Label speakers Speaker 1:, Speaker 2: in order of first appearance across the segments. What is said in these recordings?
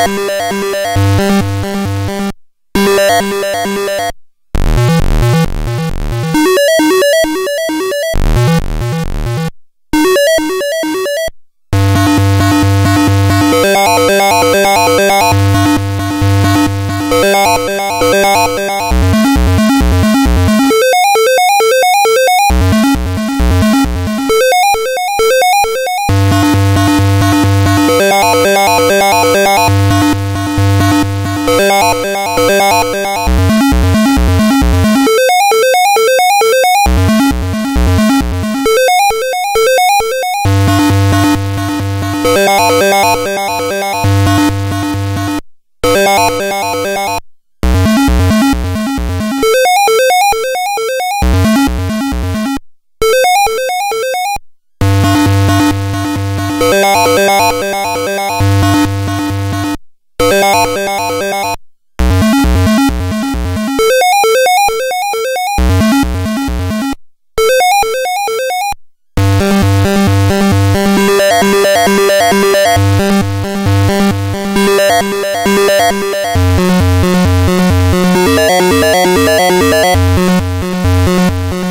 Speaker 1: Thank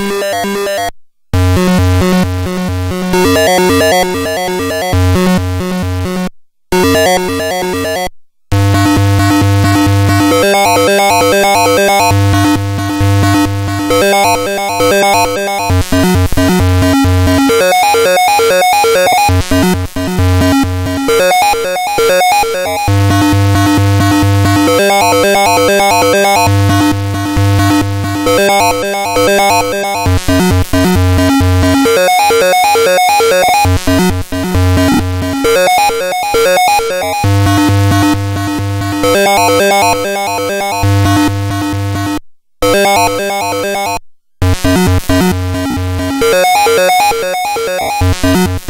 Speaker 1: Yeah. Thank you.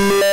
Speaker 1: Yeah.